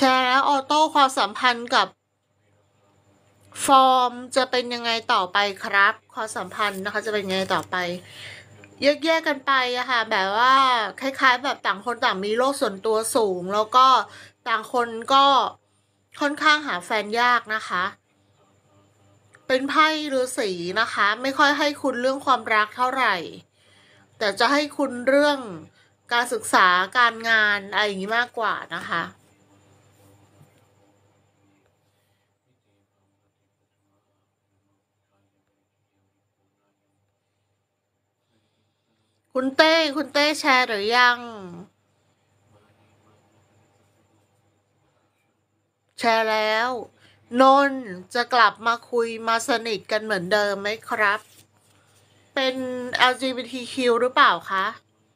แชร์แล้วออโต้ความสัมพันธ์กับ ฟอร์มจะเป็นยังไงต่อไปครับ ความสัมพันธ์นะคะจะเป็นยังไงต่อไปแยกๆกันไปอะค่ะแบบว่าคล้าย ๆ แบบต่างคนต่างมีโลกส่วนตัวสูง แล้วก็ต่างคนก็ค่อนข้างหาแฟนยากนะคะ เป็นไพ่ฤาษีนะคะ ไม่ค่อยให้คุณเรื่องความรักเท่าไหร่ แต่จะให้คุณเรื่องการศึกษาการงานอะไรอย่างนี้มากกว่านะคะ คุณเต้ คุณเต้แชร์หรือยัง แชร์แล้ว นนท์จะกลับมาคุยมาสนิทกันเหมือนเดิมไหมครับ เป็น LGBTQ หรือเปล่าคะ